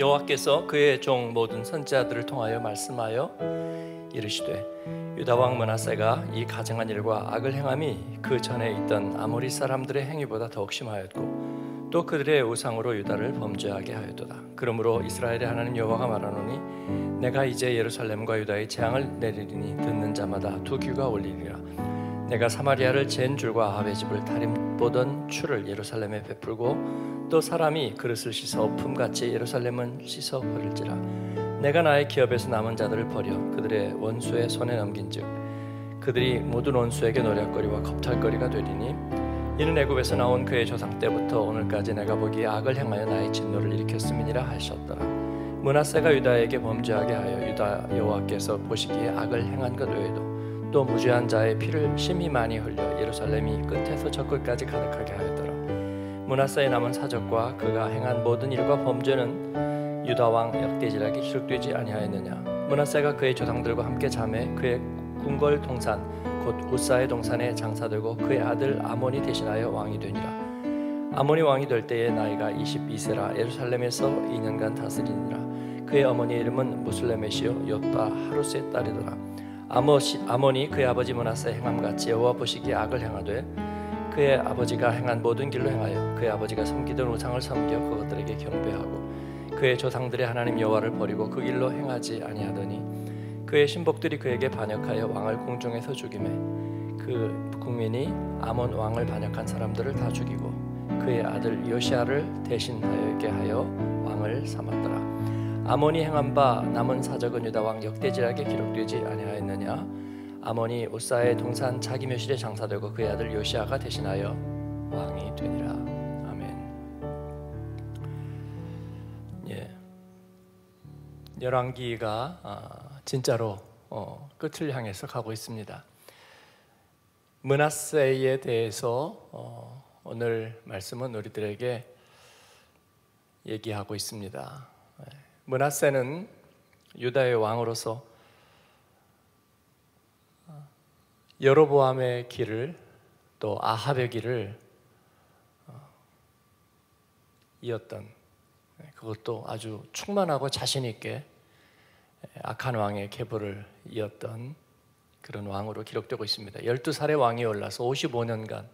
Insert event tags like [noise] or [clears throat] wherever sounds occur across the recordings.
여호와께서 그의 종 모든 선지자들을 통하여 말씀하여 이르시되 유다 왕 문하세가 이 가증한 일과 악을 행함이 그 전에 있던 아모리 사람들의 행위보다 더욱 심하였고 또 그들의 우상으로 유다를 범죄하게 하였도다. 그러므로 이스라엘의 하나님 여호와가 말하노니 내가 이제 예루살렘과 유다의 재앙을 내리리니 듣는 자마다 두 귀가 올리리라. 내가 사마리아를 잰 줄과 아합의 집을 다림 보던 추를 예루살렘에 베풀고 또 사람이 그릇을 씻어 엎음같이 예루살렘은 씻어 버릴지라. 내가 나의 기업에서 남은 자들을 버려 그들의 원수의 손에 넘긴즉 그들이 모든 원수에게 노략거리와 겁탈거리가 되리니 이는 애굽에서 나온 그의 조상 때부터 오늘까지 내가 보기에 악을 행하여 나의 진노를 일으켰음이니라 하셨더라. 문하세가 유다에게 범죄하게 하여 유다 여호와께서 보시기에 악을 행한 것 외에도 또 무죄한 자의 피를 심히 많이 흘려 예루살렘이 끝에서 저 끝까지 가득하게 하였더라. 문하사에 남은 사적과 그가 행한 모든 일과 범죄는 유다 왕 역대지락에 기록되지 아니하였느냐. 문하사가 그의 조상들과 함께 잠에 그의 궁궐 동산 곧 우사의 동산에 장사되고 그의 아들 아몬이 대신하여 왕이 되니라. 아몬이 왕이 될 때에 나이가 22세라 예루살렘에서 2년간 다스리니라. 그의 어머니 이름은 무슬레메시오 요타 하루스의 딸이더라. 아모시, 아모니 그의 아버지 문하세 행함같이 여호와 보시기에 악을 행하되 그의 아버지가 행한 모든 길로 행하여 그의 아버지가 섬기던 우상을 섬겨 그것들에게 경배하고 그의 조상들의 하나님 여호와를 버리고 그 길로 행하지 아니하더니 그의 신복들이 그에게 반역하여 왕을 궁중에서 죽임에 그 국민이 아몬 왕을 반역한 사람들을 다 죽이고 그의 아들 요시아를 대신하게 하여 왕을 삼았더라. 아몬이 행한 바 남은 사적은 유다 왕 역대지락에 기록되지 아니하였느냐? 아몬이 우사의 동산 자기 묘실에 장사되고 그의 아들 요시아가 대신하여 왕이 되니라. 아멘. 예. 열왕기가 아, 진짜로 어, 끝을 향해서 가고 있습니다. 문하세에 대해서 어, 오늘 말씀은 우리들에게 얘기하고 있습니다. 문하세는 유다의 왕으로서 여로보암의 길을 또 아합의 길을 어, 이었던 그것도 아주 충만하고 자신 있게 악한 왕의 계보를 이었던 그런 왕으로 기록되고 있습니다. 12살의 왕이 올라서 55년간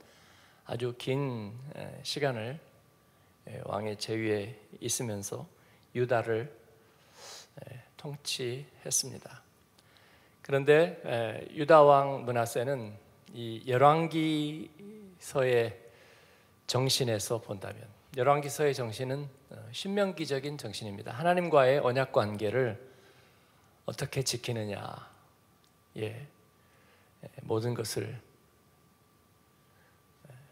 아주 긴 시간을 왕의 제위에 있으면서 유다를 통치했습니다. 그런데 유다 왕 문하세는 이 열왕기서의 정신에서 본다면 열왕기서의 정신은 어, 신명기적인 정신입니다. 하나님과의 언약 관계를 어떻게 지키느냐, 예, 모든 것을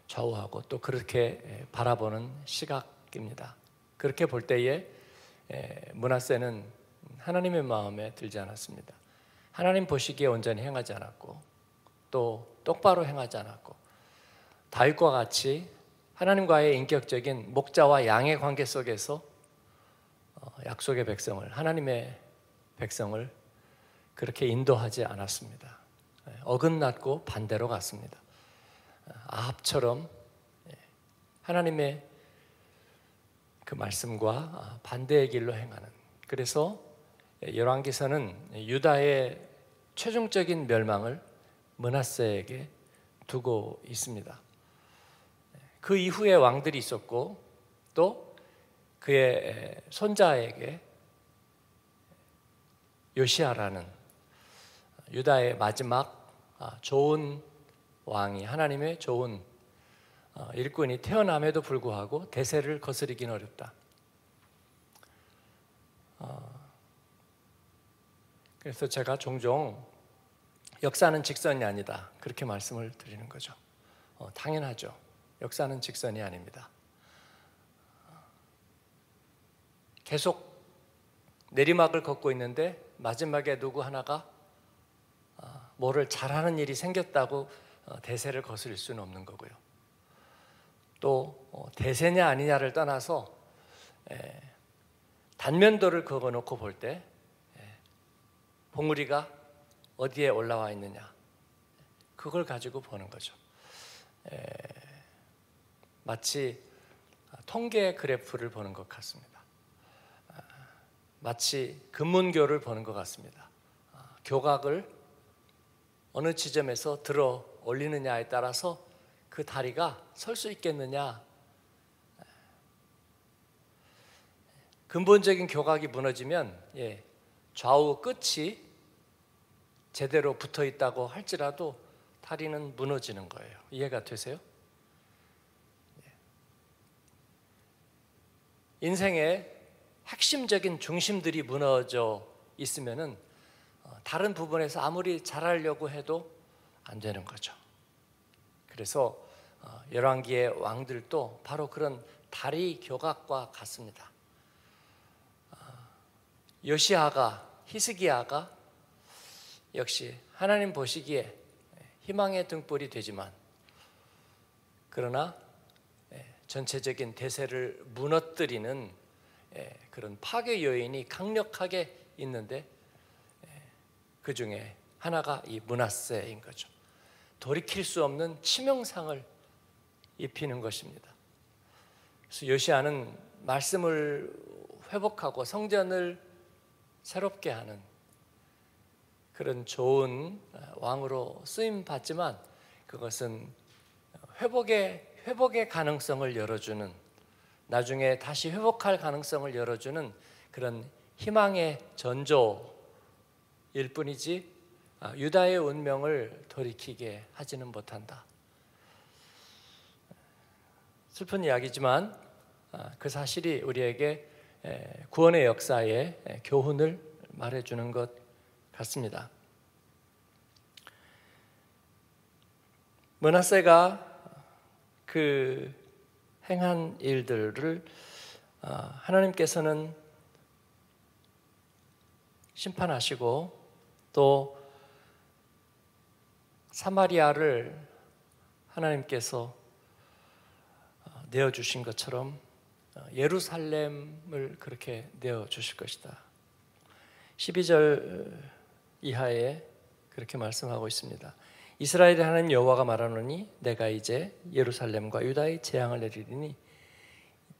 좌우하고 또 그렇게 바라보는 시각입니다. 그렇게 볼 때에 문하세는 하나님의 마음에 들지 않았습니다. 하나님 보시기에 온전히 행하지 않았고 또 똑바로 행하지 않았고 다윗과 같이 하나님과의 인격적인 목자와 양의 관계 속에서 어, 약속의 백성을 하나님의 백성을 그렇게 인도하지 않았습니다. 예, 어긋났고 반대로 갔습니다. 아합처럼 예, 하나님의 그 말씀과 아, 반대의 길로 행하는 그래서 열왕기서는 유다의 최종적인 멸망을 문하세에게 두고 있습니다. 그 이후에 왕들이 있었고 또 그의 손자에게 요시아라는 유다의 마지막 아, 좋은 왕이 하나님의 좋은 어, 일꾼이 태어남에도 불구하고 대세를 거스르긴 어렵다. 어, 그래서 제가 종종 역사는 직선이 아니다. 그렇게 말씀을 드리는 거죠. 어, 당연하죠. 역사는 직선이 아닙니다. 계속 내리막을 걷고 있는데 마지막에 누구 하나가 어, 뭐를 잘하는 일이 생겼다고 어, 대세를 거스릴 수는 없는 거고요. 또 어, 대세냐 아니냐를 떠나서 에, 단면도를 그어놓고 볼 때 봉우리가 어디에 올라와 있느냐 그걸 가지고 보는 거죠. 에, 마치 통계 그래프를 보는 것 같습니다. 아, 마치 금문교를 보는 것 같습니다. 아, 교각을 어느 지점에서 들어 올리느냐에 따라서 그 다리가 설 수 있겠느냐. 근본적인 교각이 무너지면 예, 좌우 끝이 제대로 붙어 있다고 할지라도 다리는 무너지는 거예요. 이해가 되세요? 예. 인생의 핵심적인 중심들이 무너져 있으면은 어, 다른 부분에서 아무리 잘하려고 해도 안 되는 거죠. 그래서 어, 열왕기의 왕들도 바로 그런 다리 교각과 같습니다. 어, 요시아가 히스기야가 역시 하나님 보시기에 희망의 등불이 되지만 그러나 예, 전체적인 대세를 무너뜨리는 예, 그런 파괴 요인이 강력하게 있는데 예, 그 중에 하나가 이 문하세인 거죠. 돌이킬 수 없는 치명상을 입히는 것입니다. 그래서 요시아는 말씀을 회복하고 성전을 새롭게 하는 그런 좋은 왕으로 쓰임 받지만 그것은 회복의 회복의 가능성을 열어주는 나중에 다시 회복할 가능성을 열어주는 그런 희망의 전조일 뿐이지 아, 유다의 운명을 돌이키게 하지는 못한다. 슬픈 이야기지만 아, 그 사실이 우리에게 구원의 역사의 교훈을 말해주는 것 같습니다. 문하세가 그 행한 일들을 어, 하나님께서는 심판하시고 또 사마리아를 하나님께서 어, 내어 주신 것처럼 어, 예루살렘을 그렇게 내어 주실 것이다. 12절 이하에 그렇게 말씀하고 있습니다. 이스라엘의 하나님 여호와가 말하노니 내가 이제 예루살렘과 유다의 재앙을 내리리니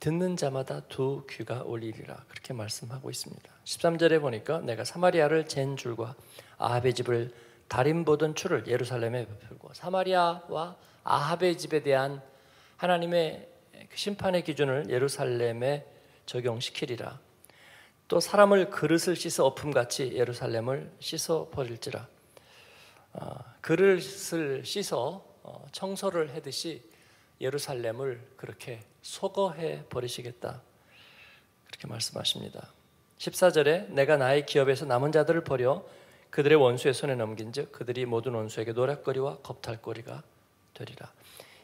듣는 자마다 두 귀가 올리리라 그렇게 말씀하고 있습니다. 13절에 보니까 내가 사마리아를 잰 줄과 아합의 집을 다림 보던 추를 예루살렘에 베풀고 사마리아와 아합의 집에 대한 하나님의 그 심판의 기준을 예루살렘에 적용시키리라. 또 사람을 그릇을 씻어 엎음같이 예루살렘을 씻어 버릴지라. 어, 그릇을 씻어 어, 청소를 하듯이 예루살렘을 그렇게 소거해 버리시겠다. 그렇게 말씀하십니다. 14절에 내가 나의 기업에서 남은 자들을 버려 그들의 원수의 손에 넘긴즉 그들이 모든 원수에게 노략거리와 겁탈거리가 되리라.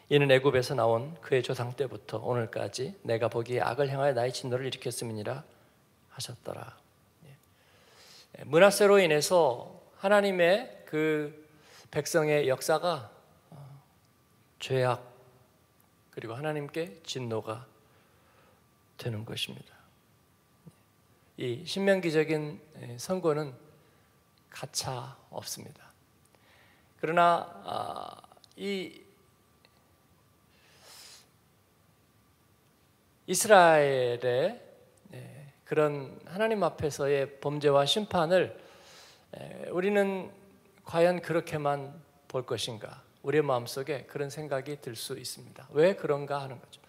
이는 애굽에서 나온 그의 조상 때부터 오늘까지 내가 보기에 악을 행하여 나의 진노를 일으켰음이니라 하셨더라. 예. 문하세로 인해서 하나님의 그 백성의 역사가 어, 죄악 그리고 하나님께 진노가 되는 것입니다. 이 신명기적인 선고는 가차 없습니다. 그러나 아, 이 이스라엘의 그런 하나님 앞에서의 범죄와 심판을 우리는 과연 그렇게만 볼 것인가? 우리의 마음속에 그런 생각이 들 수 있습니다. 왜 그런가 하는 거죠.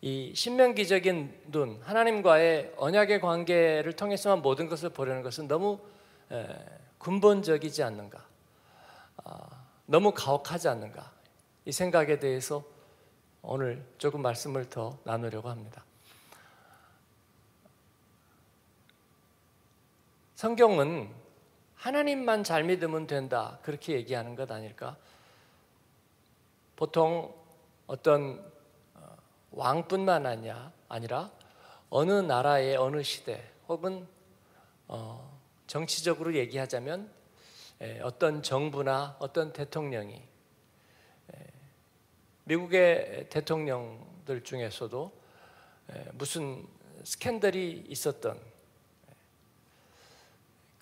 이 신명기적인 눈, 하나님과의 언약의 관계를 통해서만 모든 것을 보려는 것은 너무 에, 근본적이지 않는가? 아, 너무 가혹하지 않는가? 이 생각에 대해서 오늘 조금 말씀을 더 나누려고 합니다. 성경은 하나님만 잘 믿으면 된다. 그렇게 얘기하는 것 아닐까? 보통 어떤 어, 왕뿐만 아니야, 아니라 어느 나라의 어느 시대 혹은 어, 정치적으로 얘기하자면 어떤 정부나 어떤 대통령이 미국의 대통령들 중에서도 무슨 스캔들이 있었던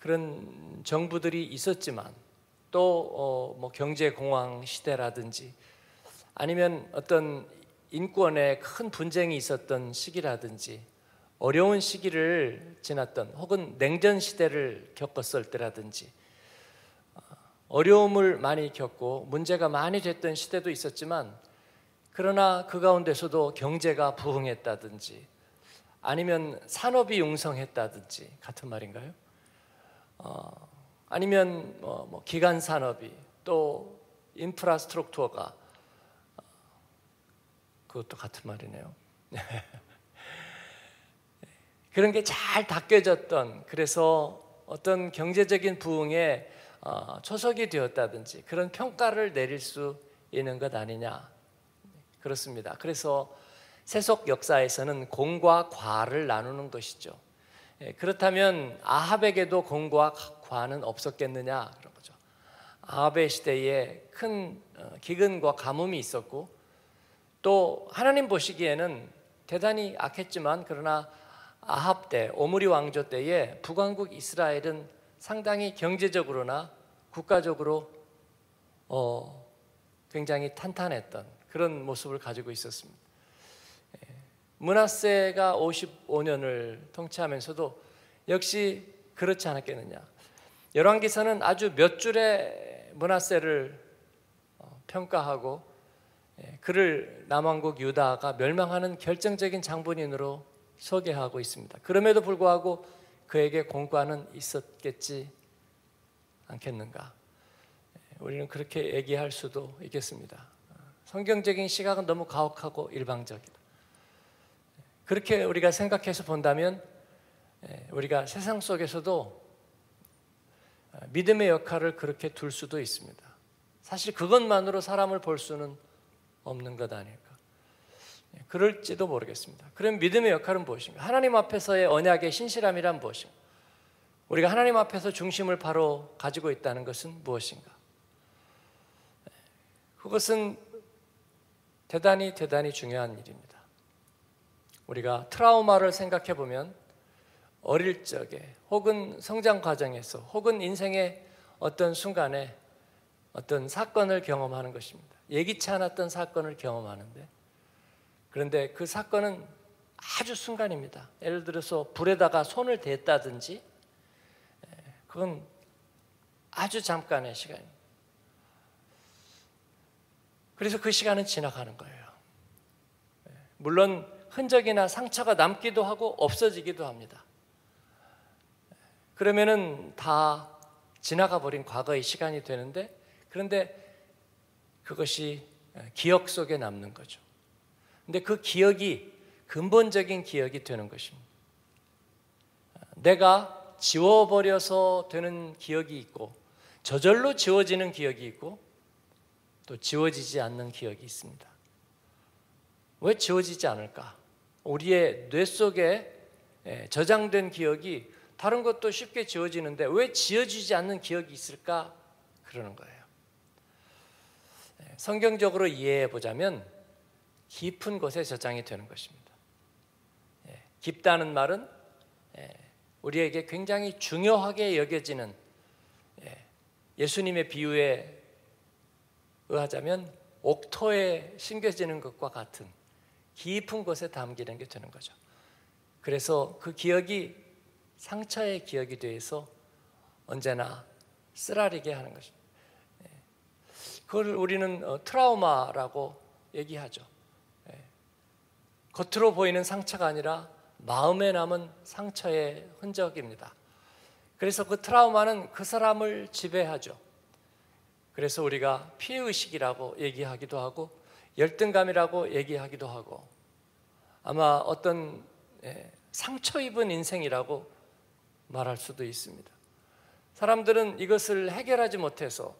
그런 정부들이 있었지만 또뭐 어 경제 공황 시대라든지 아니면 어떤 인권에 큰 분쟁이 있었던 시기라든지 어려운 시기를 지났던 혹은 냉전 시대를 겪었을 때라든지 어, 어려움을 많이 겪고 문제가 많이 됐던 시대도 있었지만 그러나 그 가운데서도 경제가 부흥했다든지 아니면 산업이 융성했다든지 같은 말인가요? 어, 아니면 뭐, 뭐 기간 산업이 또 인프라스트럭처가 어, 그것도 같은 말이네요. [laughs] 그런 게 잘 닦여졌던 그래서 어떤 경제적인 부흥에 어, 초석이 되었다든지 그런 평가를 내릴 수 있는 것 아니냐 그렇습니다. 그래서 세속 역사에서는 공과 과를 나누는 것이죠. 예, 그렇다면 아합에게도 공과 과는 없었겠느냐 그런 거죠. 아합의 시대에 큰 어, 기근과 가뭄이 있었고 또 하나님 보시기에는 대단히 악했지만 그러나 아합 때 오므리 왕조 때에 북왕국 이스라엘은 상당히 경제적으로나 국가적으로 어, 굉장히 탄탄했던 그런 모습을 가지고 있었습니다. 예, 문하세가 55년을 통치하면서도 역시 그렇지 않았겠느냐. 열왕기서는 아주 몇 줄의 문하세를 어, 평가하고 예, 그를 남왕국 유다가 멸망하는 결정적인 장본인으로 소개하고 있습니다. 그럼에도 불구하고 그에게 공과는 있었겠지 않겠는가? 예, 우리는 그렇게 얘기할 수도 있겠습니다. 성경적인 시각은 너무 가혹하고 일방적이다. 그렇게 우리가 생각해서 본다면 예, 우리가 세상 속에서도 어, 믿음의 역할을 그렇게 둘 수도 있습니다. 사실 그것만으로 사람을 볼 수는 없는 것 아닐까. 예, 그럴지도 모르겠습니다. 그럼 믿음의 역할은 무엇인가? 하나님 앞에서의 언약의 신실함이란 무엇인가? 우리가 하나님 앞에서 중심을 바로 가지고 있다는 것은 무엇인가? 예, 그것은 대단히 대단히 중요한 일입니다. 우리가 트라우마를 생각해 보면 어릴 적에 혹은 성장 과정에서 혹은 인생의 어떤 순간에 어떤 사건을 경험하는 것입니다. 예기치 않았던 사건을 경험하는데 그런데 그 사건은 아주 순간입니다. 예를 들어서 불에다가 손을 댔다든지 그건 아주 잠깐의 시간입니다. 그래서 그 시간은 지나가는 거예요. 예. 물론 흔적이나 상처가 남기도 하고 없어지기도 합니다. 그러면은 다 지나가 버린 과거의 시간이 되는데 그런데 그것이 기억 속에 남는 거죠. 근데 그 기억이 근본적인 기억이 되는 것입니다. 내가 지워버려서 되는 기억이 있고 저절로 지워지는 기억이 있고 또 지워지지 않는 기억이 있습니다. 왜 지워지지 않을까? 우리의 뇌 속에 예, 저장된 기억이 다른 것도 쉽게 지워지는데 왜 지워지지 않는 기억이 있을까? 그러는 거예요. 예, 성경적으로 이해해 보자면 깊은 곳에 저장이 되는 것입니다. 예, 깊다는 말은 우리에게 굉장히 중요하게 여겨지는 예수님의 비유에 의하자면 옥토에 심겨지는 것과 같은 깊은 곳에 담기는 게 되는 거죠. 그래서 그 기억이 상처의 기억이 돼서 언제나 쓰라리게 하는 것입니다. 예. 그걸 우리는 어, 트라우마라고 얘기하죠. 예. 겉으로 보이는 상처가 아니라 마음에 남은 상처의 흔적입니다. 그래서 그 트라우마는 그 사람을 지배하죠. 그래서 우리가 피해의식이라고 얘기하기도 하고 열등감이라고 얘기하기도 하고 아마 어떤 예, 상처 입은 인생이라고 말할 수도 있습니다. 사람들은 이것을 해결하지 못해서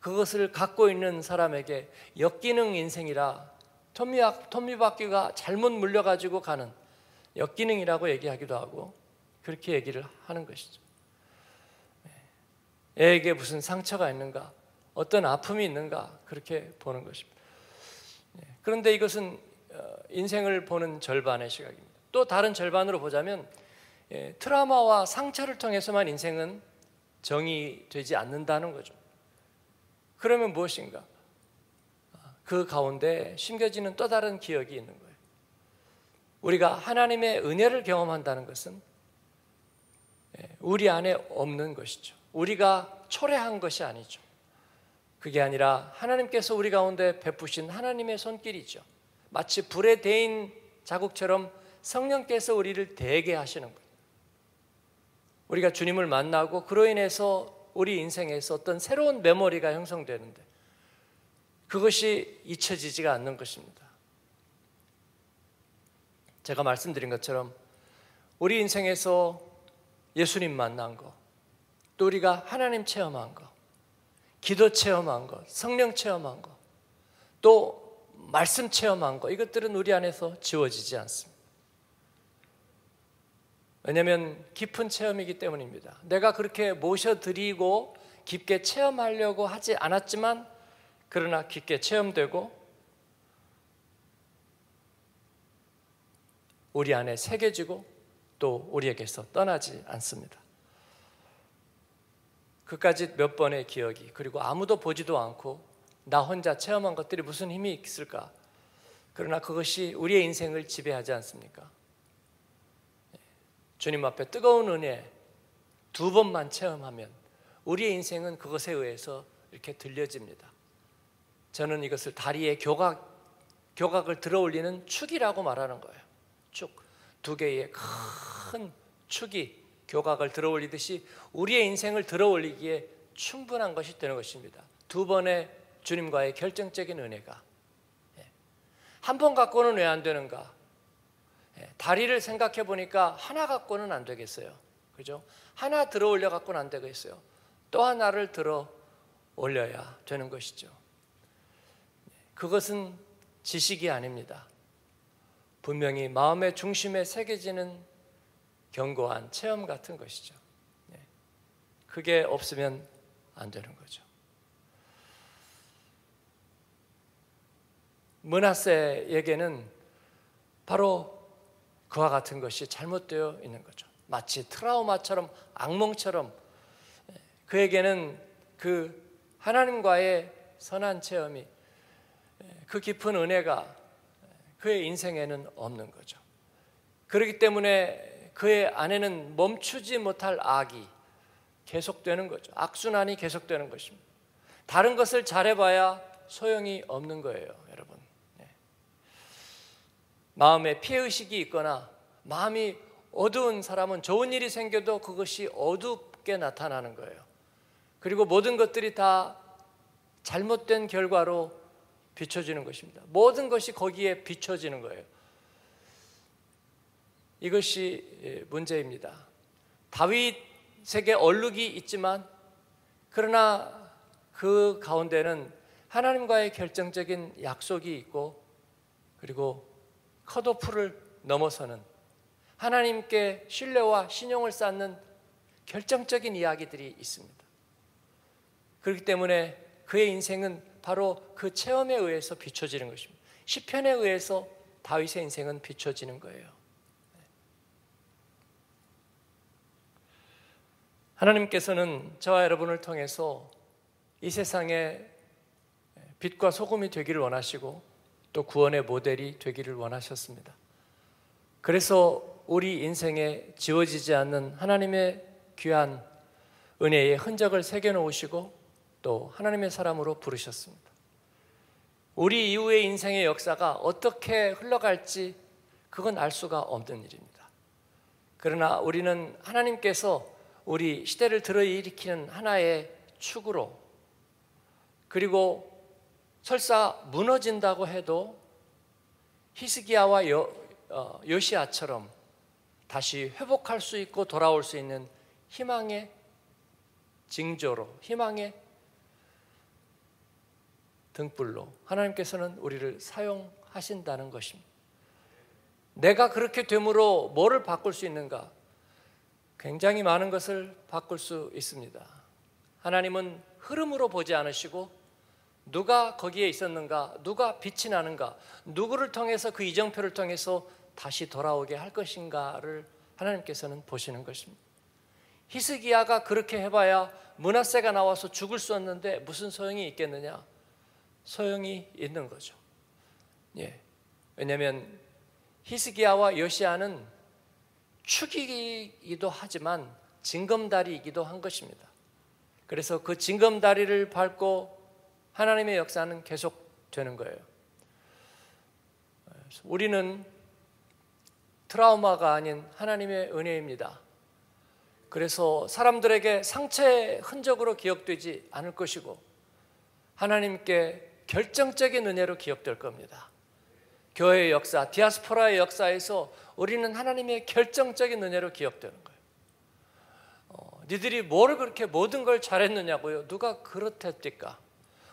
그것을 갖고 있는 사람에게 역기능 인생이라 톱니바퀴가 잘못 물려가지고 가는 역기능이라고 얘기하기도 하고 그렇게 얘기를 하는 것이죠. 예, 애에게 무슨 상처가 있는가? 어떤 아픔이 있는가 그렇게 보는 것입니다. 예, 그런데 이것은 어, 인생을 보는 절반의 시각입니다. 또 다른 절반으로 보자면 예, 트라우마와 상처를 통해서만 인생은 정의되지 않는다는 거죠. 그러면 무엇인가? 그 가운데 심겨지는 또 다른 기억이 있는 거예요. 우리가 하나님의 은혜를 경험한다는 것은 예, 우리 안에 없는 것이죠. 우리가 초래한 것이 아니죠. 그게 아니라 하나님께서 우리 가운데 베푸신 하나님의 손길이죠. 마치 불에 대인 자국처럼 성령께서 우리를 대게 하시는 거예요. 우리가 주님을 만나고 그로 인해서 우리 인생에서 어떤 새로운 메모리가 형성되는데 그것이 잊혀지지가 않는 것입니다. 제가 말씀드린 것처럼 우리 인생에서 예수님 만난 거, 또 우리가 하나님 체험한 거, 기도 체험한 것, 성령 체험한 것, 또 말씀 체험한 것, 이것들은 우리 안에서 지워지지 않습니다. 왜냐하면 깊은 체험이기 때문입니다. 내가 그렇게 모셔드리고 깊게 체험하려고 하지 않았지만, 그러나 깊게 체험되고, 우리 안에 새겨지고 또 우리에게서 떠나지 않습니다. 그까지 몇 번의 기억이 그리고 아무도 보지도 않고 나 혼자 체험한 것들이 무슨 힘이 있을까? 그러나 그것이 우리의 인생을 지배하지 않습니까? 주님 앞에 뜨거운 은혜 두 번만 체험하면 우리의 인생은 그것에 의해서 이렇게 들려집니다. 저는 이것을 다리에 교각, 교각을 들어 올리는 축이라고 말하는 거예요. 축. 두 개의 큰 축이 교각을 들어 올리듯이 우리의 인생을 들어 올리기에 충분한 것이 되는 것입니다. 두 번의 주님과의 결정적인 은혜가 예. 한번 갖고는 왜 안 되는가? 예. 다리를 생각해 보니까 하나 갖고는 안 되겠어요. 그죠? 하나 들어 올려 갖고는 안 되겠어요. 또 하나를 들어 올려야 되는 것이죠. 예. 그것은 지식이 아닙니다. 분명히 마음의 중심에 새겨지는 견고한 체험 같은 것이죠. 네. 그게 없으면 안 되는 거죠. 문하세에게는 바로 그와 같은 것이 잘못되어 있는 거죠. 마치 트라우마처럼 악몽처럼 네. 그에게는 그 하나님과의 선한 체험이 네. 그 깊은 은혜가 그의 인생에는 없는 거죠. 그렇기 때문에 그의 안에는 멈추지 못할 악이 계속되는 거죠. 악순환이 계속되는 것입니다. 다른 것을 잘해봐야 소용이 없는 거예요, 여러분. 네. 마음에 피해의식이 있거나 마음이 어두운 사람은 좋은 일이 생겨도 그것이 어둡게 나타나는 거예요. 그리고 모든 것들이 다 잘못된 결과로 비춰지는 것입니다. 모든 것이 거기에 비춰지는 거예요. 이것이 예, 문제입니다. 다윗에게 얼룩이 있지만 그러나 그 가운데는 하나님과의 결정적인 약속이 있고 그리고 컷오프를 넘어서는 하나님께 신뢰와 신용을 쌓는 결정적인 이야기들이 있습니다. 그렇기 때문에 그의 인생은 바로 그 체험에 의해서 비춰지는 것입니다. 시편에 의해서 다윗의 인생은 비춰지는 거예요. 하나님께서는 저와 여러분을 통해서 이 세상에 빛과 소금이 되기를 원하시고 또 구원의 모델이 되기를 원하셨습니다. 그래서 우리 인생에 지워지지 않는 하나님의 귀한 은혜의 흔적을 새겨 놓으시고 또 하나님의 사람으로 부르셨습니다. 우리 이후의 인생의 역사가 어떻게 흘러갈지 그건 알 수가 없는 일입니다. 그러나 우리는 하나님께서 우리 시대를 들어일으키는 하나의 축으로 그리고 설사 무너진다고 해도 히스기야와 여, 어, 요시아처럼 다시 회복할 수 있고 돌아올 수 있는 희망의 징조로 희망의 등불로 하나님께서는 우리를 사용하신다는 것입니다. 내가 그렇게 됨으로 뭐를 바꿀 수 있는가? 굉장히 많은 것을 바꿀 수 있습니다. 하나님은 흐름으로 보지 않으시고 누가 거기에 있었는가, 누가 빛이 나는가, 누구를 통해서 그 이정표를 통해서 다시 돌아오게 할 것인가를 하나님께서는 보시는 것입니다. 히스기야가 그렇게 해봐야 문하세가 나와서 죽을 수 없는데 무슨 소용이 있겠느냐? 소용이 있는 거죠. 예. 왜냐하면 히스기야와 요시아는 축이기도 하지만 징검다리이기도 한 것입니다. 그래서 그 징검다리를 밟고 하나님의 역사는 계속 되는 거예요. 우리는 트라우마가 아닌 하나님의 은혜입니다. 그래서 사람들에게 상처의 흔적으로 기억되지 않을 것이고 하나님께 결정적인 은혜로 기억될 겁니다. 교회의 역사, 디아스포라의 역사에서 우리는 하나님의 결정적인 은혜로 기억되는 거예요. 어, 니들이 뭘 그렇게 모든 걸 잘했느냐고요? 누가 그렇댔니까?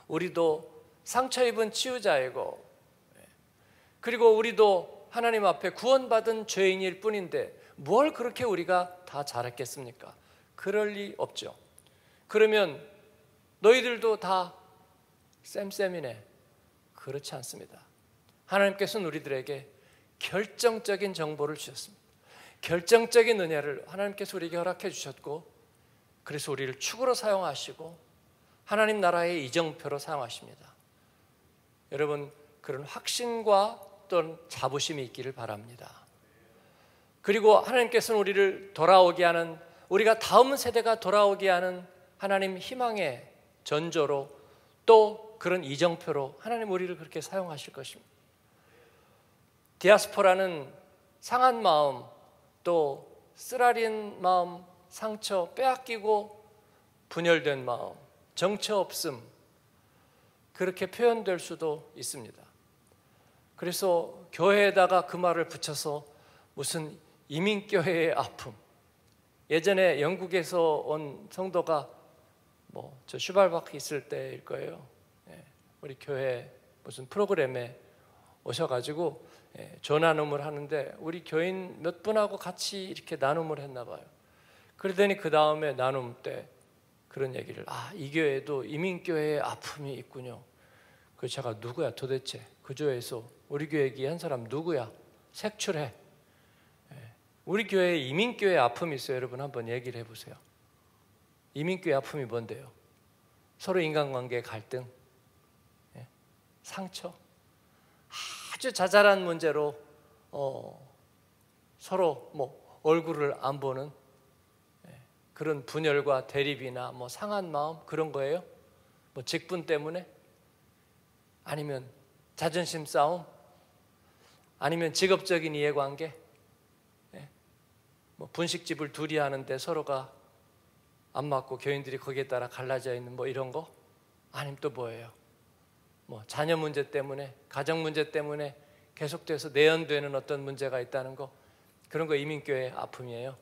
우리도 상처 입은 치유자이고, 예. 그리고 우리도 하나님 앞에 구원받은 죄인일 뿐인데 뭘 그렇게 우리가 다 잘했겠습니까? 그럴 리 없죠. 그러면 너희들도 다 쌤쌤이네. 그렇지 않습니다. 하나님께서는 우리들에게 결정적인 정보를 주셨습니다. 결정적인 은혜를 하나님께서 우리에게 허락해 주셨고, 그래서 우리를 축으로 사용하시고, 하나님 나라의 이정표로 사용하십니다. 여러분, 그런 확신과 또는 자부심이 있기를 바랍니다. 그리고 하나님께서는 우리를 돌아오게 하는 우리가 다음 세대가 돌아오게 하는 하나님 희망의 전조로 또 그런 이정표로 하나님 우리를 그렇게 사용하실 것입니다. 디아스포라는 상한 마음 또 쓰라린 마음 상처 빼앗기고 분열된 마음 정처 없음 그렇게 표현될 수도 있습니다. 그래서 교회에다가 그 말을 붙여서 무슨 이민교회의 아픔. 예전에 영국에서 온 성도가 뭐 저 슈발바크 있을 때일 거예요. 예, 우리 교회 무슨 프로그램에 오셔가지고 예, 전 나눔을 하는데 우리 교인 몇 분하고 같이 이렇게 나눔을 했나 봐요. 그러더니 그 다음에 나눔 때 그런 얘기를 아 이 교회도 이민교회의 아픔이 있군요. 그 제가 누구야 도대체 그 교회에서 우리 교회 얘기한 사람 누구야 색출해 우리 교회에 이민교회 아픔이 있어요. 여러분 한번 얘기를 해보세요. 이민교회 아픔이 뭔데요? 서로 인간관계 갈등, 예? 상처, 아주 자잘한 문제로 어, 서로 뭐 얼굴을 안 보는 예? 그런 분열과 대립이나 뭐 상한 마음 그런 거예요. 뭐 직분 때문에 아니면 자존심 싸움 아니면 직업적인 이해관계 뭐 분식집을 둘이 하는데 서로가 안 맞고 교인들이 거기에 따라 갈라져 있는 뭐 이런 거 아니면 또 뭐예요? 뭐 자녀 문제 때문에 가정 문제 때문에 계속돼서 내연되는 어떤 문제가 있다는 거 그런 거 이민교회 아픔이에요?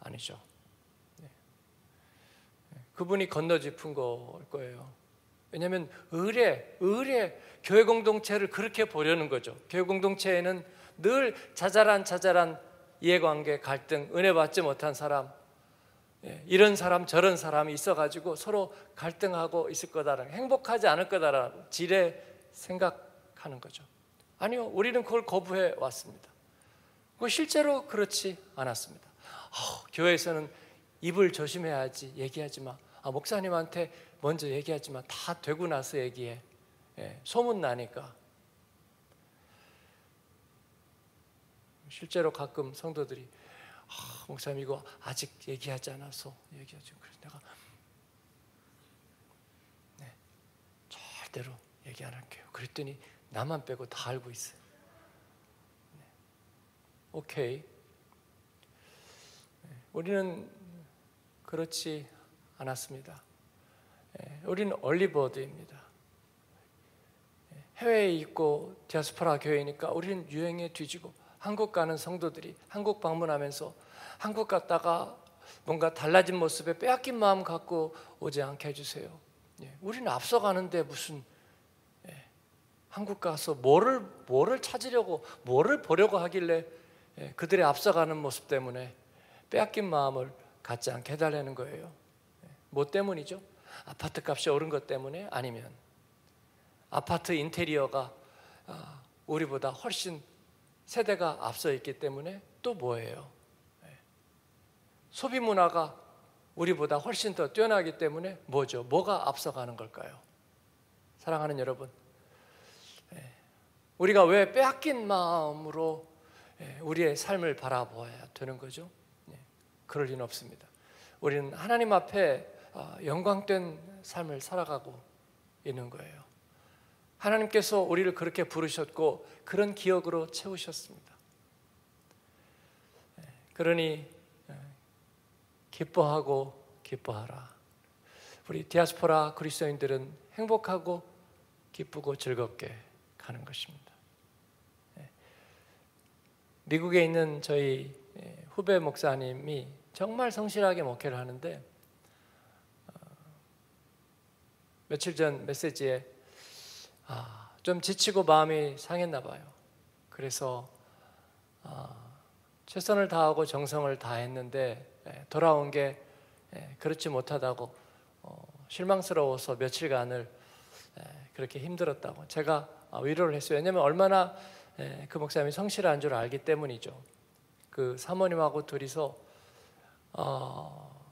아니죠. 네. 그분이 건너 짚은 걸 거예요. 왜냐하면 의뢰, 의뢰 교회 공동체를 그렇게 보려는 거죠. 교회 공동체에는 늘 자잘한 자잘한 이해관계 갈등, 은혜 받지 못한 사람, 예, 이런 사람 저런 사람이 있어가지고 서로 갈등하고 있을 거다라는 행복하지 않을 거다라는 지레 생각하는 거죠. 아니요, 우리는 그걸 거부해 왔습니다. 그 실제로 그렇지 않았습니다. 어, 교회에서는 입을 조심해야지 얘기하지 마. 아, 목사님한테 먼저 얘기하지 마. 다 되고 나서 얘기해. 예, 소문 나니까. 실제로 가끔 성도들이 아, 목사님 이거 아직 얘기하지 않아서 얘기하죠. 그래서 내가 네, 절대로 얘기 안 할게요. 그랬더니 나만 빼고 다 알고 있어요. 네. 오케이. 네, 우리는 그렇지 않았습니다. 네, 우리는 얼리버드입니다. 네, 해외에 있고 디아스포라 교회니까 우리는 유행에 뒤지고 한국 가는 성도들이 한국 방문하면서 한국 갔다가 뭔가 달라진 모습에 빼앗긴 마음 갖고 오지 않게 해주세요. 예, 우리는 앞서가는데 무슨 예, 한국 가서 뭐를 뭐를 찾으려고 뭐를 보려고 하길래 예, 그들의 앞서가는 모습 때문에 빼앗긴 마음을 갖지 않게 해달라는 거예요. 예, 뭐 때문이죠? 아파트 값이 오른 것 때문에 아니면 아파트 인테리어가 아, 우리보다 훨씬 세대가 앞서 있기 때문에 또 뭐예요? 네. 소비 문화가 우리보다 훨씬 더 뛰어나기 때문에 뭐죠? 뭐가 앞서가는 걸까요? 사랑하는 여러분, 네. 우리가 왜 빼앗긴 마음으로 예, 우리의 삶을 바라보아야 되는 거죠? 예, 그럴 리는 없습니다. 우리는 하나님 앞에 아, 영광된 삶을 살아가고 있는 거예요. 하나님께서 우리를 그렇게 부르셨고 그런 기억으로 채우셨습니다. 예, 그러니 기뻐하고 기뻐하라. 우리 디아스포라 그리스도인들은 행복하고 기쁘고 즐겁게 가는 것입니다. 예. 미국에 있는 저희 예, 후배 목사님이 정말 성실하게 목회를 하는데 어, 며칠 전 메시지에 아, 좀 지치고 마음이 상했나 봐요. 그래서 아, 최선을 다하고 정성을 다했는데 예, 돌아온 게 그렇지 못하다고 어, 실망스러워서 며칠간을 그렇게 힘들었다고 제가 위로를 했어요. 왜냐하면 얼마나 그 목사님이 성실한 줄 알기 때문이죠. 그 사모님하고 둘이서 어,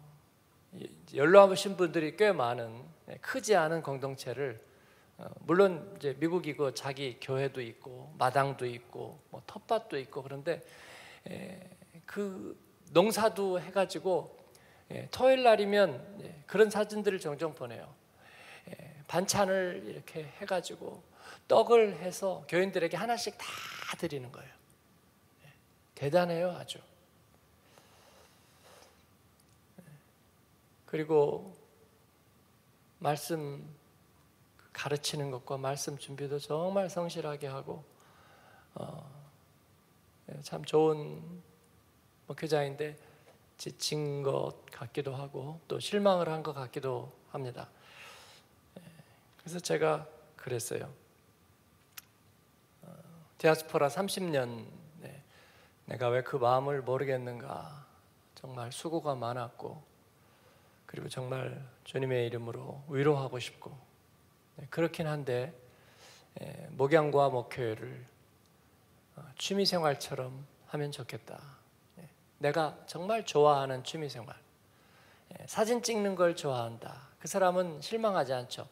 연로하신 분들이 꽤 많은 크지 않은 공동체를 어, 물론 이제 미국이고 자기 교회도 있고 마당도 있고 뭐 텃밭도 있고 그런데 그 농사도 해가지고 예, 토요일 날이면 예, 그런 사진들을 종종 보내요. 예, 반찬을 이렇게 해가지고 떡을 해서 교인들에게 하나씩 다 드리는 거예요. 대단해요, 아주. 그리고 말씀 가르치는 것과 말씀 준비도 정말 성실하게 하고 어, 참 좋은 목회자인데 지친 것 같기도 하고 또 실망을 한 것 같기도 합니다. 예, 그래서 제가 그랬어요. 어, 디아스포라 30년 내가 왜 그 마음을 모르겠는가 정말 수고가 많았고 그리고 정말 주님의 이름으로 위로하고 싶고 네, 그렇긴 한데 예, 목양과 목회를 어, 취미 생활처럼 하면 좋겠다. 내가 정말 좋아하는 취미 생활. 예, 사진 찍는 걸 좋아한다. 그 사람은 실망하지 않죠.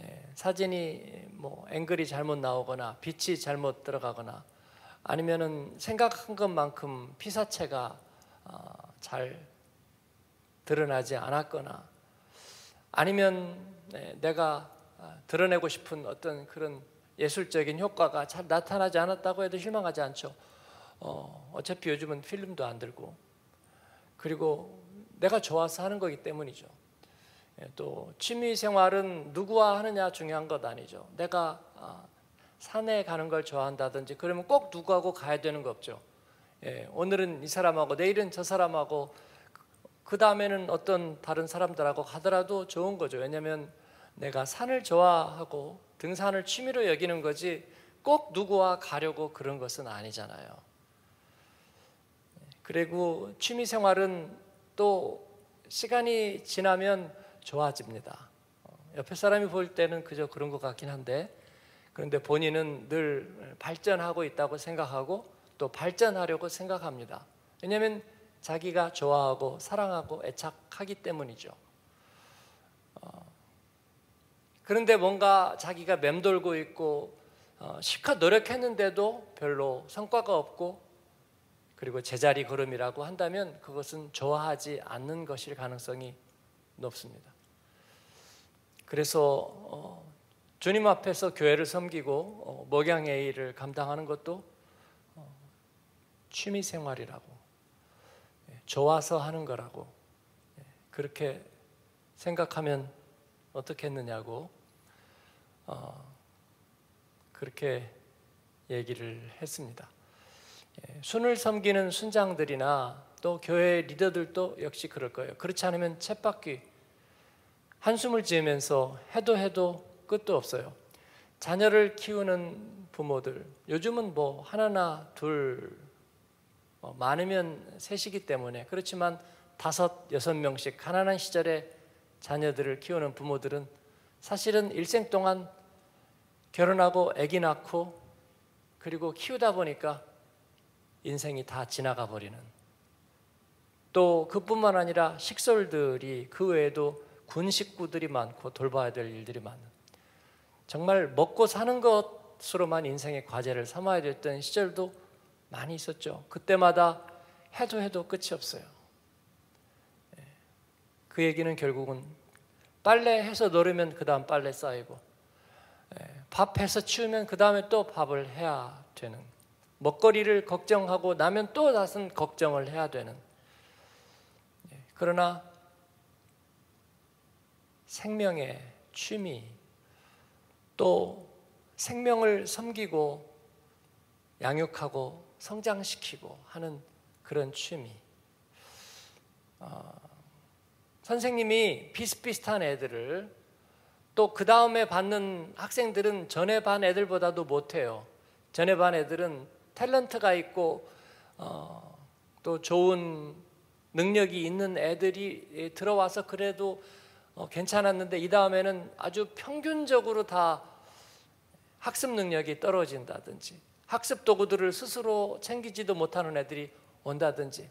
예, 사진이 뭐 앵글이 잘못 나오거나 빛이 잘못 들어가거나 아니면은 생각한 것만큼 피사체가 어, 잘 드러나지 않았거나 아니면 네, 내가 어, 드러내고 싶은 어떤 그런 예술적인 효과가 잘 나타나지 않았다고 해도 실망하지 않죠. 어, 어차피 요즘은 필름도 안 들고 그리고 내가 좋아서 하는 거기 때문이죠. 예, 또 취미 생활은 누구와 하느냐 중요한 것 아니죠. 내가 아, 산에 가는 걸 좋아한다든지 그러면 꼭 누구하고 가야 되는 거 없죠. 예, 오늘은 이 사람하고 내일은 저 사람하고 그 다음에는 어떤 다른 사람들하고 가더라도 좋은 거죠. 왜냐하면 내가 산을 좋아하고 등산을 취미로 여기는 거지 꼭 누구와 가려고 그런 것은 아니잖아요. 그리고 취미 생활은 또 시간이 지나면 좋아집니다. 어, 옆에 사람이 볼 때는 그저 그런 것 같긴 한데 그런데 본인은 늘 발전하고 있다고 생각하고 또 발전하려고 생각합니다. 왜냐하면 자기가 좋아하고 사랑하고 애착하기 때문이죠. 어, 그런데 뭔가 자기가 맴돌고 있고 어, 실컷 노력했는데도 별로 성과가 없고 그리고 제자리 걸음이라고 한다면 그것은 좋아하지 않는 것일 가능성이 높습니다. 그래서 어, 주님 앞에서 교회를 섬기고 어, 목양의 일을 감당하는 것도 어, 취미 생활이라고 예, 좋아서 하는 거라고 예, 그렇게 생각하면 어떻겠느냐고 어, 그렇게 얘기를 했습니다. 예, 순을 섬기는 순장들이나 또 교회 리더들도 역시 그럴 거예요. 그렇지 않으면 쳇바퀴 한숨을 지으면서 해도 해도 끝도 없어요. 자녀를 키우는 부모들 요즘은 뭐 하나나 둘 어, 많으면 셋이기 때문에 그렇지만 다섯 여섯 명씩 가난한 시절에 자녀들을 키우는 부모들은 사실은 일생 동안 결혼하고 아기 낳고 그리고 키우다 보니까 인생이 다 지나가 버리는 또 그뿐만 아니라 식솔들이 그 외에도 군 식구들이 많고 돌봐야 될 일들이 많은 정말 먹고 사는 것 것으로만 인생의 과제를 삼아야 됐던 시절도 많이 있었죠. 그때마다 해도 해도 끝이 없어요. 예. 그 얘기는 결국은 빨래 해서 놀으면 그 다음 빨래 쌓이고 예. 밥 해서 치우면 그 다음에 또 밥을 해야 되는 먹거리를 걱정하고 나면 또 다른 걱정을 해야 되는 예. 그러나 생명의 취미 또 생명을 섬기고 양육하고 성장시키고 하는 그런 취미. 어, 선생님이 비슷비슷한 애들을 또 그 다음에 받는 학생들은 전에 반 애들보다도 못해요. 전에 반 애들은 탤런트가 있고 어, 또 좋은 능력이 있는 애들이 들어와서 그래도 어, 괜찮았는데 이 다음에는 아주 평균적으로 다 학습 능력이 떨어진다든지 학습 도구들을 스스로 챙기지도 못하는 애들이 온다든지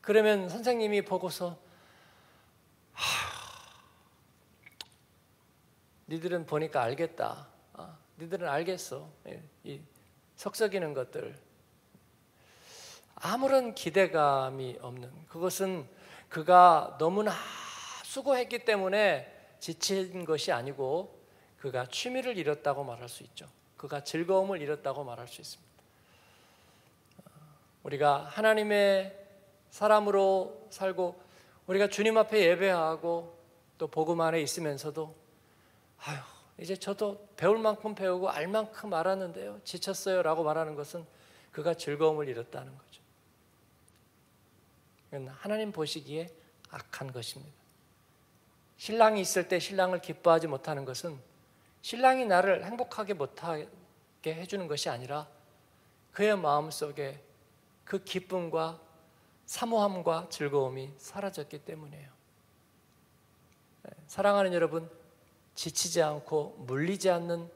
그러면 선생님이 보고서 하, 니들은 보니까 알겠다. 아, 니들은 알겠어. 예, 이 석석이는 것들 아무런 기대감이 없는 그것은 그가 너무나 수고했기 때문에 지친 것이 아니고 그가 취미를 잃었다고 말할 수 있죠. 그가 즐거움을 잃었다고 말할 수 있습니다. 우리가 하나님의 사람으로 살고 우리가 주님 앞에 예배하고 또 복음 안에 있으면서도 아유 이제 저도 배울 만큼 배우고 알 만큼 알았는데요 지쳤어요 라고 말하는 것은 그가 즐거움을 잃었다는 거죠. 하나님 보시기에 악한 것입니다. 신랑이 있을 때 신랑을 기뻐하지 못하는 것은 신랑이 나를 행복하게 못하게 해주는 것이 아니라 그의 마음 속에 그 기쁨과 사모함과 즐거움이 사라졌기 때문이에요. 네, 사랑하는 여러분, 지치지 않고 물리지 않는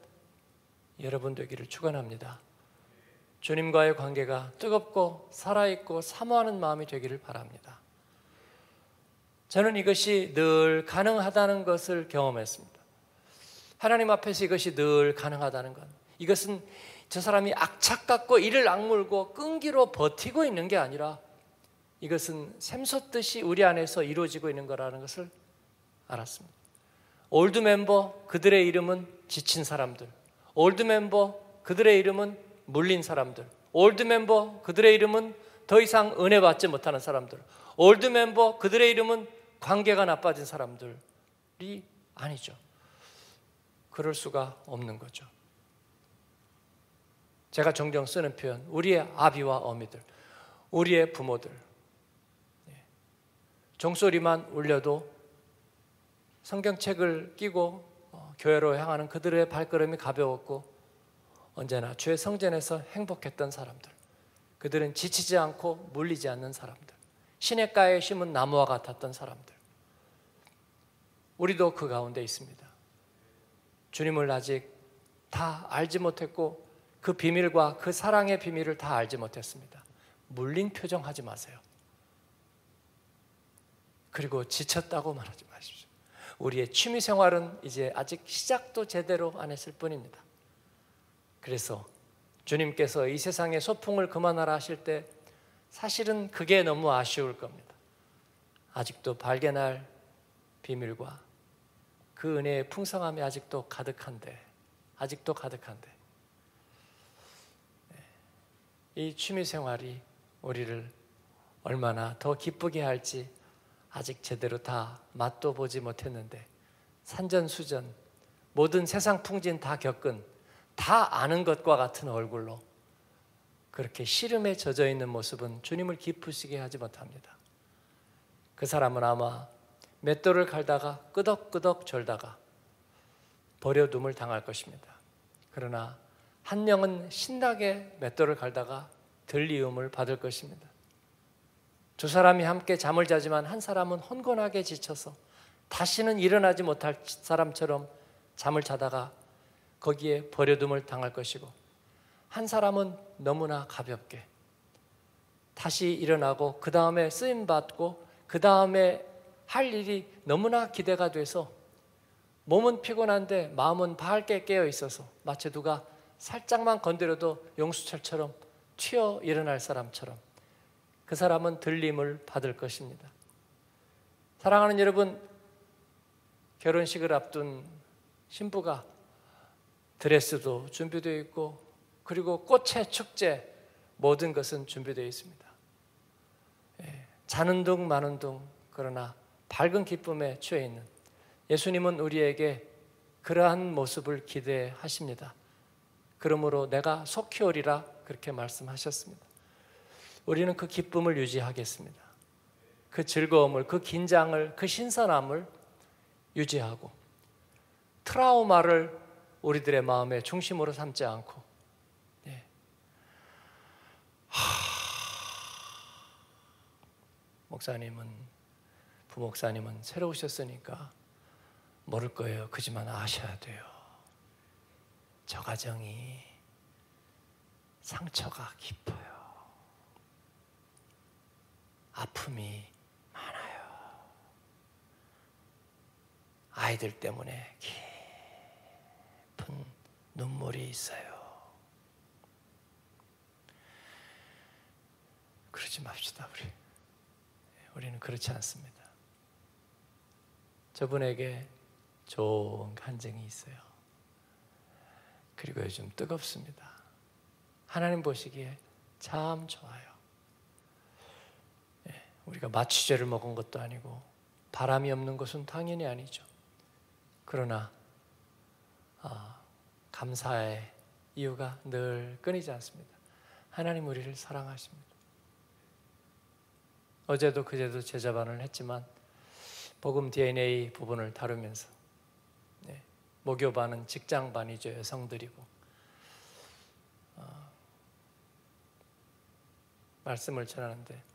여러분 되기를 축원합니다. 주님과의 관계가 뜨겁고 살아있고 사모하는 마음이 되기를 바랍니다. 저는 이것이 늘 가능하다는 것을 경험했습니다. 하나님 앞에서 이것이 늘 가능하다는 것. 이것은 저 사람이 악착 같고 이를 악물고 끈기로 버티고 있는 게 아니라 이것은 샘솟듯이 우리 안에서 이루어지고 있는 거라는 것을 알았습니다. old member 그들의 이름은 지친 사람들. old member 그들의 이름은 물린 사람들. old member 그들의 이름은 더 이상 은혜 받지 못하는 사람들. old member 그들의 이름은 관계가 나빠진 사람들이 아니죠. 그럴 수가 없는 거죠. 제가 종종 쓰는 표현, 우리의 아비와 어미들, 우리의 부모들. 예. 종소리만 울려도 성경책을 끼고 어, 교회로 향하는 그들의 발걸음이 가벼웠고 언제나 주의 성전에서 행복했던 사람들. 그들은 지치지 않고 물리지 않는 사람들. 시냇가에 심은 나무와 같았던 사람들. 우리도 그 가운데 있습니다. 주님을 아직 다 알지 못했고 그 비밀과 그 사랑의 비밀을 다 알지 못했습니다. 물린 표정 하지 마세요. 그리고 지쳤다고 말하지 마십시오. 우리의 취미 생활은 이제 아직 시작도 제대로 안 했을 뿐입니다. 그래서 주님께서 이 세상의 소풍을 그만하라 하실 때 사실은 그게 너무 아쉬울 겁니다. 아직도 발견할 비밀과 그 은혜의 풍성함이 아직도 가득한데, 아직도 가득한데, 네. 이 취미 생활이 우리를 얼마나 더 기쁘게 할지 아직 제대로 다 맛도 보지 못했는데, 산전수전, 모든 세상 풍진 다 겪은, 다 아는 것과 같은 얼굴로 그렇게 시름에 젖어 있는 모습은 주님을 기쁘시게 하지 못합니다. 그 사람은 아마 맷돌을 갈다가 끄덕끄덕 절다가 버려둠을 당할 것입니다. 그러나 한 영은 신나게 맷돌을 갈다가 들리움을 받을 것입니다. 두 사람이 함께 잠을 자지만 한 사람은 혼곤하게 지쳐서 다시는 일어나지 못할 사람처럼 잠을 자다가 거기에 버려둠을 당할 것이고 한 사람은 너무나 가볍게 다시 일어나고 그 다음에 쓰임 받고 그 다음에 할 일이 너무나 기대가 돼서 몸은 피곤한데 마음은 밝게 깨어 있어서 마치 누가 살짝만 건드려도 용수철처럼 튀어 일어날 사람처럼 그 사람은 들림을 받을 것입니다. 사랑하는 여러분, 결혼식을 앞둔 신부가 드레스도 준비되어 있고 그리고 꽃의 축제 모든 것은 준비되어 있습니다. 예, 자는 둥 마는 둥 그러나 밝은 기쁨에 취해 있는 예수님은 우리에게 그러한 모습을 기대하십니다. 그러므로 내가 속히 오리라 그렇게 말씀하셨습니다. 우리는 그 기쁨을 유지하겠습니다. 그 즐거움을, 그 긴장을, 그 신선함을 유지하고 트라우마를 우리들의 마음의 중심으로 삼지 않고 네. 목사님은 부목사님은 새로우셨으니까 모를 거예요. 그지만 아셔야 돼요. 저 가정이 상처가 깊어요. 아픔이 많아요. 아이들 때문에 깊은 눈물이 있어요. 그러지 맙시다, 우리. 우리는 그렇지 않습니다. 저분에게 좋은 간증이 있어요. 그리고 요즘 뜨겁습니다. 하나님 보시기에 참 좋아요. 예, 우리가 마취제를 먹은 것도 아니고 바람이 없는 것은 당연히 아니죠. 그러나 아, 감사의 이유가 늘 끊이지 않습니다. 하나님 우리를 사랑하십니다. 어제도 그제도 제자반을 했지만 복음 DNA 부분을 다루면서 네, 목요반은 직장반이죠 여성들이고 어, 말씀을 전하는데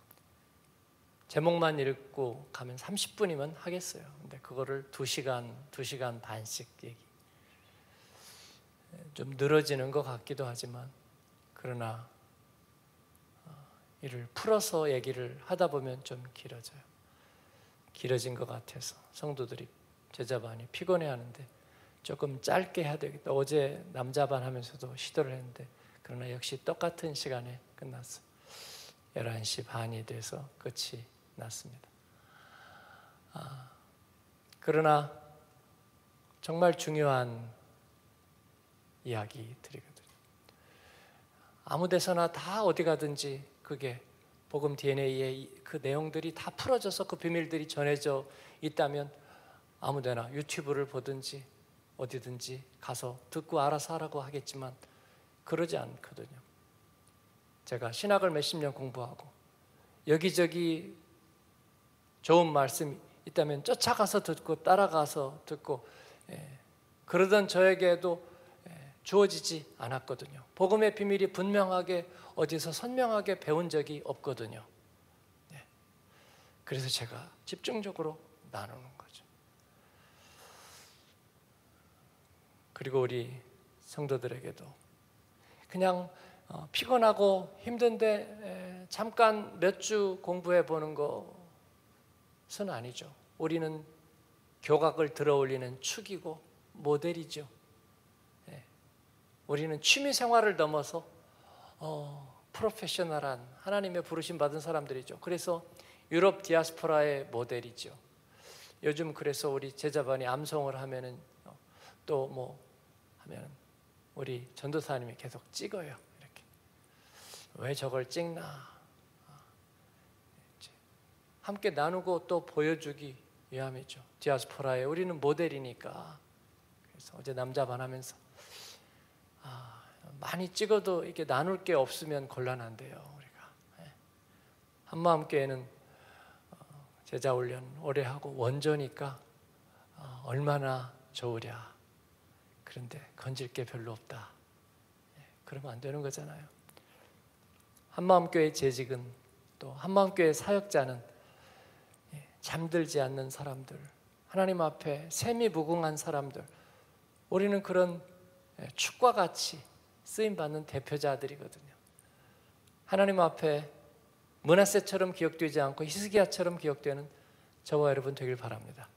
제목만 읽고 가면 30분이면 하겠어요. 근데 그거를 2시간, 2시간 반씩 얘기. 좀 늘어지는 것 같기도 하지만 그러나 어, 이를 풀어서 얘기를 하다 보면 좀 길어져요. 길어진 것 같아서 성도들이 제자반이 피곤해 하는데 조금 짧게 해야 되겠다. 어제 남자반 하면서도 시도를 했는데 그러나 역시 똑같은 시간에 끝났어. 11시 반이 돼서 끝이 났습니다. 아, 그러나 정말 중요한 이야기들이거든요. 아무 데서나 다 어디 가든지 그게 복음 DNA의 그 내용들이 다 풀어져서 그 비밀들이 전해져 있다면 아무 데나 유튜브를 보든지 어디든지 가서 듣고 알아서 하라고 하겠지만 그러지 않거든요. 제가 신학을 몇십 년 공부하고 여기저기 좋은 말씀이 있다면 쫓아가서 듣고 따라가서 듣고 예, 그러던 저에게도 예, 주어지지 않았거든요. 복음의 비밀이 분명하게 어디서 선명하게 배운 적이 없거든요. 예, 그래서 제가 집중적으로 나누는 거죠. 그리고 우리 성도들에게도 그냥 어, 피곤하고 힘든데 잠깐 몇 주 공부해 보는 것은 아니죠. 우리는 교각을 들어 올리는 축이고 모델이죠. 예. 우리는 취미 생활을 넘어서 어, 프로페셔널한 하나님의 부르심 받은 사람들이죠. 그래서 유럽 디아스포라의 모델이죠. 요즘 그래서 우리 제자반이 암송을 하면은 어, 또뭐 하면 우리 전도사님이 계속 찍어요. 왜 저걸 찍나? 함께 나누고 또 보여주기 위함이죠. 디아스포라에 우리는 모델이니까. 그래서 어제 남자반 하면서 아, 많이 찍어도 이게 나눌 게 없으면 곤란한데요. 우리가 예. 한마음 교회는 어, 제자 훈련 오래 하고 원조니까 어, 얼마나 좋으랴. 그런데 건질 게 별로 없다. 예, 그러면 안 되는 거잖아요. 한마음교회 재직은 또 한마음교회 사역자는 예, 잠들지 않는 사람들, 하나님 앞에 샘이 무궁한 사람들, 우리는 그런 예, 축과 같이 쓰임 받는 대표자들이거든요. 하나님 앞에 문하세처럼 기억되지 않고 히스기야처럼 기억되는 저와 여러분 되길 바랍니다.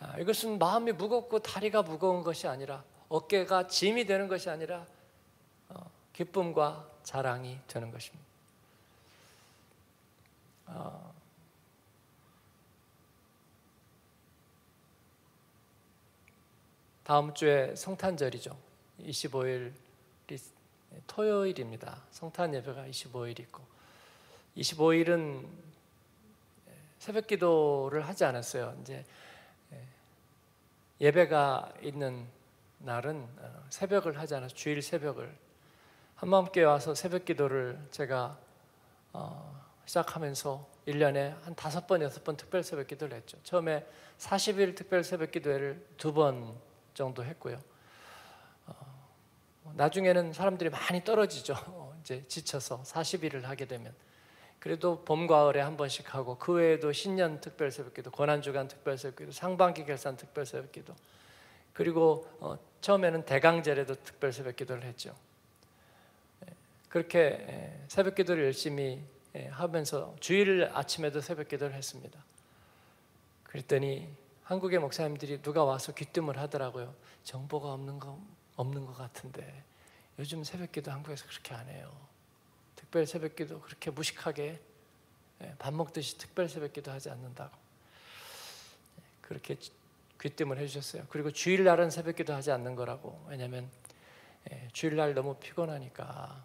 아, 이것은 마음이 무겁고 다리가 무거운 것이 아니라 어깨가 짐이 되는 것이 아니라 어, 기쁨과 자랑이 되는 것입니다. 어, 다음 주에 성탄절이죠. 25일 토요일입니다. 성탄 예배가 25일 있고 25일은 새벽 기도를 하지 않았어요. 이제 예배가 있는 날은 어, 새벽을 하지 않아서 주일 새벽을 한마음께 와서 새벽 기도를 제가 어, 시작하면서 1년에 한 다섯 번, 여섯 번 특별 새벽 기도를 했죠. 처음에 40일 특별 새벽 기도회를 두 번 정도 했고요. 어, 나중에는 사람들이 많이 떨어지죠. 이제 지쳐서 40일을 하게 되면. 그래도 봄, 가을에 한 번씩 하고 그 외에도 신년 특별 새벽기도, 고난주간 특별 새벽기도, 상반기 결산 특별 새벽기도, 그리고 어, 처음에는 대강절에도 특별 새벽기도를 했죠. 예, 그렇게 예, 새벽기도를 열심히 예, 하면서 주일 아침에도 새벽기도를 했습니다. 그랬더니 한국의 목사님들이 누가 와서 귀뜸을 하더라고요. 정보가 없는 거 없는 것 같은데 요즘 새벽기도 한국에서 그렇게 안 해요. 특별 새벽기도 그렇게 무식하게 예, 밥 먹듯이 특별 새벽기도 하지 않는다고 예, 그렇게 귀뜸을 해주셨어요. 그리고 주일날은 새벽기도 하지 않는 거라고 왜냐하면 예, 주일날 너무 피곤하니까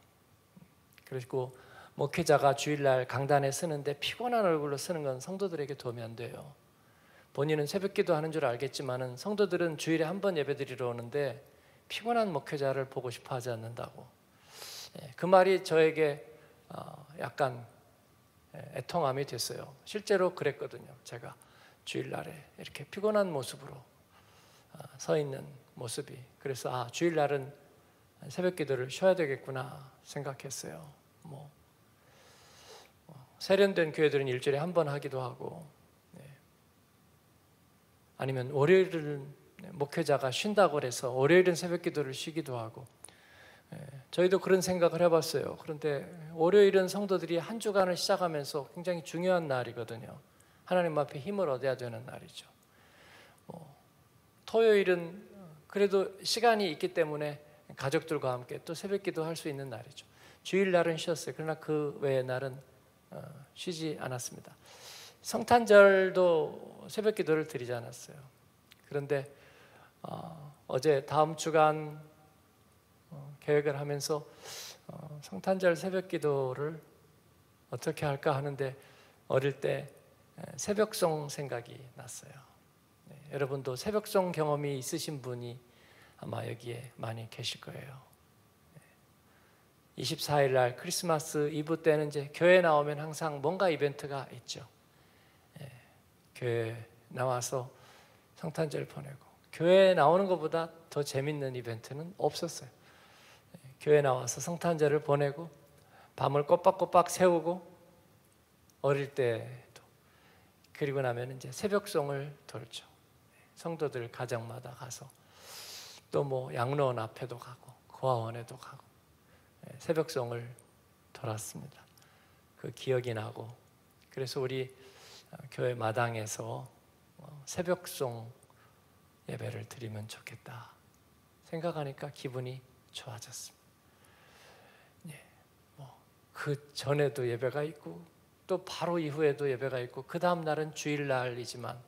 그리고 목회자가 주일날 강단에 쓰는데 피곤한 얼굴로 쓰는 건 성도들에게 도움이 안 돼요. 본인은 새벽기도 하는 줄 알겠지만은 성도들은 주일에 한 번 예배드리러 오는데 피곤한 목회자를 보고 싶어 하지 않는다고. 그 말이 저에게 어, 약간 예, 애통함이 됐어요. 실제로 그랬거든요. 제가 주일날에 이렇게 피곤한 모습으로 어, 서 있는 모습이 그래서 아 주일날은 새벽 기도를 쉬어야 되겠구나 생각했어요. 뭐, 뭐 세련된 교회들은 일주일에 한 번 하기도 하고 네. 아니면 월요일은 목회자가 쉰다고 해서 월요일은 새벽 기도를 쉬기도 하고 예, 저희도 그런 생각을 해봤어요. 그런데 월요일은 성도들이 한 주간을 시작하면서 굉장히 중요한 날이거든요. 하나님 앞에 힘을 얻어야 되는 날이죠. 뭐, 토요일은 그래도 시간이 있기 때문에 가족들과 함께 또 새벽기도 할 수 있는 날이죠. 주일 날은 쉬었어요. 그러나 그 외의 날은 어, 쉬지 않았습니다. 성탄절도 새벽 기도를 드리지 않았어요. 그런데 어, 어제 다음 주간 어, 계획을 하면서 어, 성탄절 새벽 기도를 어떻게 할까 하는데 어릴 때 새벽송 생각이 났어요. 네, 여러분도 새벽송 경험이 있으신 분이 아마 여기에 많이 계실 거예요. 24일 날 크리스마스 이브 때는 이제 교회 나오면 항상 뭔가 이벤트가 있죠. 예, 교회 나와서 성탄절 보내고 교회 나오는 것보다 더 재밌는 이벤트는 없었어요. 교회 나와서 성탄절을 보내고 밤을 꼬박꼬박 세우고 어릴 때도 그리고 나면 이제 새벽송을 돌죠. 성도들 가정마다 가서 또 뭐 양로원 앞에도 가고 고아원에도 가고 예, 새벽송을 돌았습니다. 그 기억이 나고 그래서 우리 어, 교회 마당에서 어, 새벽송 예배를 드리면 좋겠다 생각하니까 기분이 좋아졌습니다. 그 전에도 예배가 있고 또 바로 이후에도 예배가 있고 그 다음 날은 주일날이지만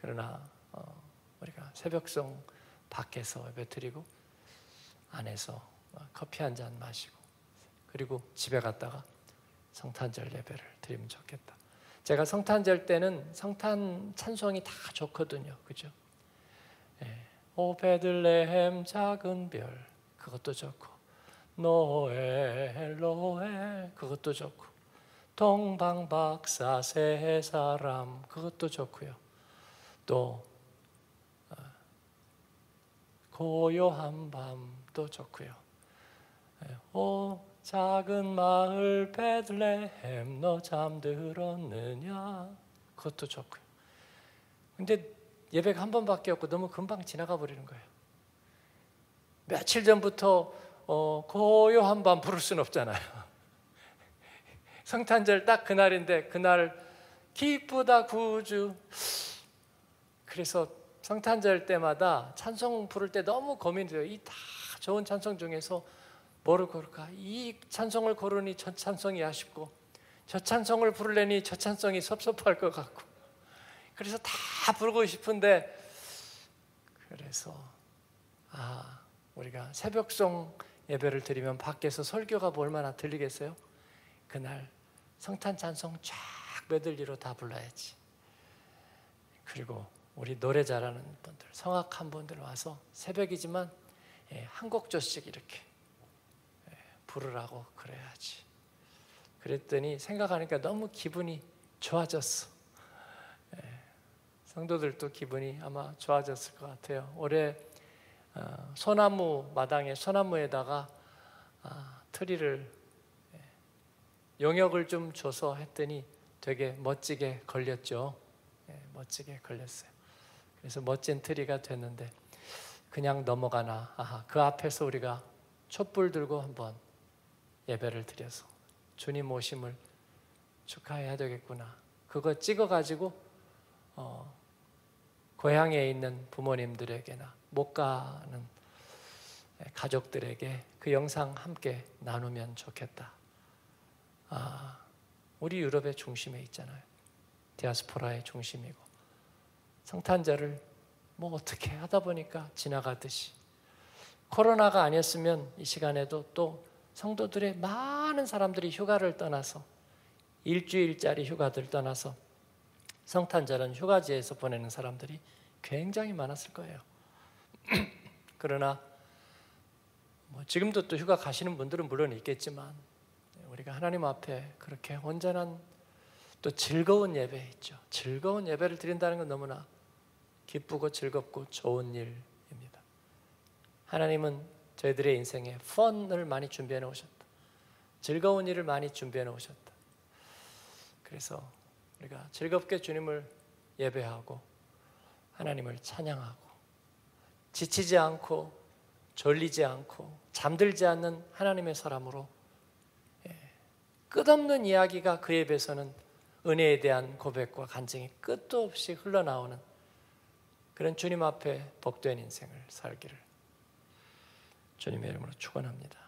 그러나 어, 우리가 새벽송 밖에서 예배 드리고 안에서 커피 한 잔 마시고 그리고 집에 갔다가 성탄절 예배를 드리면 좋겠다. 제가 성탄절 때는 성탄 찬송이 다 좋거든요. 그죠? 예. 오 베들레헴 작은 별 그것도 좋고 노엘 노엘 그것도 좋고 동방 박사 세 사람 그것도 좋고요. 또 어, 고요한 밤도 좋고요. 예, 오 작은 마을 베들레헴 너 잠들었느냐 그것도 좋고요. 근데 예배가 한 번밖에 없고 너무 금방 지나가 버리는 거예요. 며칠 전부터 어, 고요한 밤 부를 수는 없잖아요. [laughs] 성탄절 딱 그날인데 그날 기쁘다 구주. 그래서 성탄절 때마다 찬송 부를 때 너무 고민돼요. 이 다 좋은 찬송 중에서 뭐를 고를까? 이 찬송을 고르니 저 찬송이 아쉽고 저 찬송을 부르려니 저 찬송이 섭섭할 것 같고 그래서 다 부르고 싶은데 그래서 아 우리가 새벽송 예배를 드리면 밖에서 설교가 뭐 얼마나 들리겠어요? 그날 성탄 찬송 쫙 메들리로 다 불러야지. 그리고 우리 노래 잘하는 분들, 성악한 분들 와서 새벽이지만 예, 한 곡조씩 이렇게 예, 부르라고 그래야지. 그랬더니 생각하니까 너무 기분이 좋아졌어. 예, 성도들도 기분이 아마 좋아졌을 것 같아요. 올해 어, 소나무 마당에 소나무에다가 아, 트리를 예, 용역을 좀 줘서 했더니 되게 멋지게 걸렸죠. 예, 멋지게 걸렸어요. 그래서 멋진 트리가 됐는데 그냥 넘어가나 아하, 그 앞에서 우리가 촛불 들고 한번 예배를 드려서 주님 오심을 축하해야 되겠구나. 그거 찍어가지고 어, 고향에 있는 부모님들에게나 못 가는 가족들에게 그 영상 함께 나누면 좋겠다. 아, 우리 유럽의 중심에 있잖아요. 디아스포라의 중심이고 성탄절을 뭐 어떻게 하다 보니까 지나가듯이 코로나가 아니었으면 이 시간에도 또 성도들의 많은 사람들이 휴가를 떠나서 일주일짜리 휴가들 떠나서 성탄절은 휴가지에서 보내는 사람들이 굉장히 많았을 거예요. [clears throat] 그러나 뭐 지금도 또 휴가 가시는 분들은 물론 있겠지만 우리가 하나님 앞에 그렇게 온전한 또 즐거운 예배 있죠. 즐거운 예배를 드린다는 건 너무나 기쁘고 즐겁고 좋은 일입니다. 하나님은 저희들의 인생에 펀을 많이 준비해 놓으셨다. 즐거운 일을 많이 준비해 놓으셨다. 그래서 우리가 즐겁게 주님을 예배하고 하나님을 찬양하고 지치지 않고 졸리지 않고 잠들지 않는 하나님의 사람으로 예, 끝없는 이야기가 그 입에서는 은혜에 대한 고백과 간증이 끝도 없이 흘러나오는 그런 주님 앞에 복된 인생을 살기를 주님의 이름으로 축원합니다.